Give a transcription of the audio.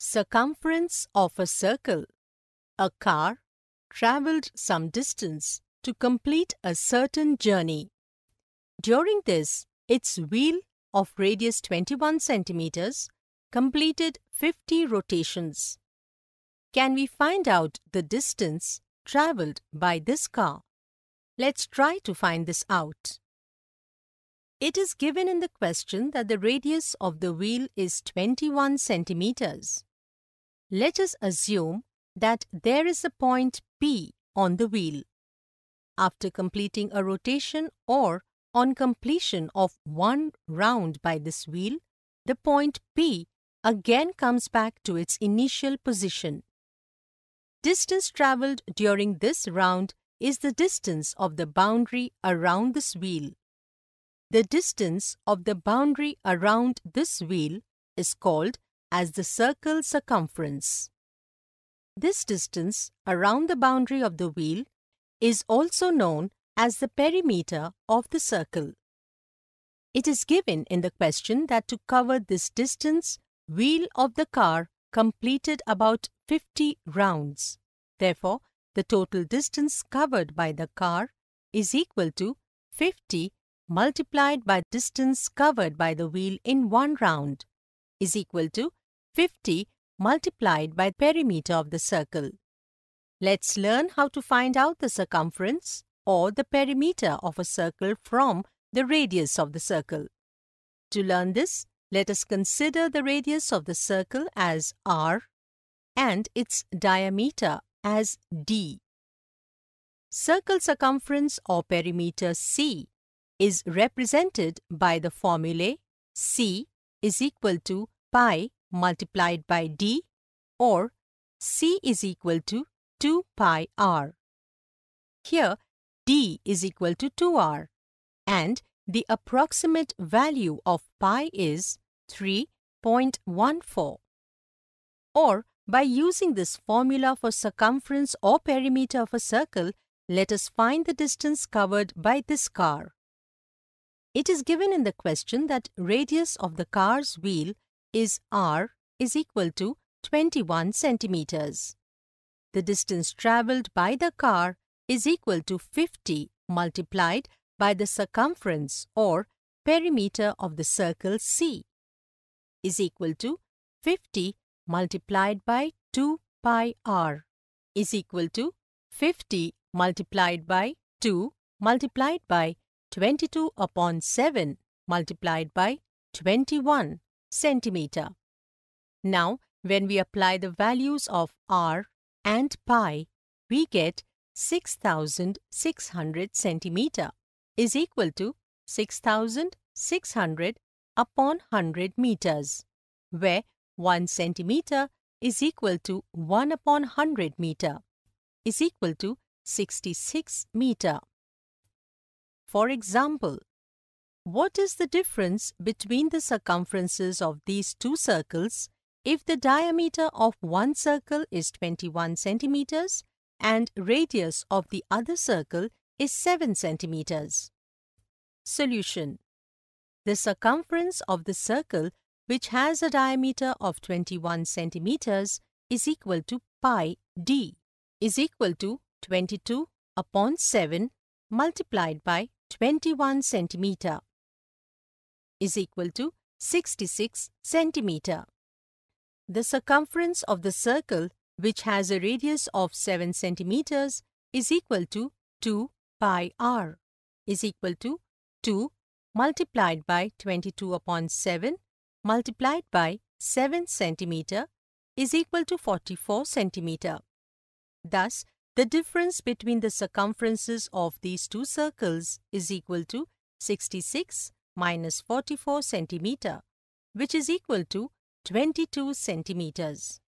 Circumference of a circle. A car traveled some distance to complete a certain journey. During this, its wheel of radius 21 centimeters completed 50 rotations. Can we find out the distance traveled by this car? Let's try to find this out. It is given in the question that the radius of the wheel is 21 centimeters. Let us assume that there is a point P on the wheel. After completing a rotation or on completion of one round by this wheel, the point P again comes back to its initial position. Distance travelled during this round is the distance of the boundary around this wheel. The distance of the boundary around this wheel is called as the circle circumference. This distance around the boundary of the wheel is also known as the perimeter of the circle. It is given in the question that to cover this distance, wheel of the car completed about 50 rounds. Therefore, the total distance covered by the car is equal to 50 multiplied by distance covered by the wheel in one round is equal to 50 multiplied by the perimeter of the circle. Let's learn how to find out the circumference or the perimeter of a circle from the radius of the circle. To learn this, let us consider the radius of the circle as r and its diameter as d. Circle circumference or perimeter c is represented by the formulae C is equal to pi multiplied by d or C is equal to 2 pi r. Here d is equal to 2r and the approximate value of pi is 3.14. Or by using this formula for circumference or perimeter of a circle, let us find the distance covered by this car. It is given in the question that radius of the car's wheel is r is equal to 21 centimeters. The distance travelled by the car is equal to 50 multiplied by the circumference or perimeter of the circle C is equal to 50 multiplied by 2 pi r is equal to 50 multiplied by 2 multiplied by 22 upon 7 multiplied by 21 centimeter. Now, when we apply the values of r and pi, we get 6600 centimeter is equal to 6600 upon 100 meters, where 1 centimeter is equal to 1 upon 100 meter is equal to 66 meter. For example, what is the difference between the circumferences of these two circles if the diameter of one circle is 21 centimeters and radius of the other circle is 7 centimeters? Solution The circumference of the circle which has a diameter of 21 centimeters is equal to pi d is equal to 22 upon 7 multiplied by 21 centimeter is equal to 66 centimeter. The circumference of the circle which has a radius of 7 centimeters is equal to 2 pi r is equal to 2 multiplied by 22 upon 7 multiplied by 7 centimeter is equal to 44 centimeter. Thus, the difference between the circumferences of these two circles is equal to 66 minus 44 centimeter, which is equal to 22 centimeters.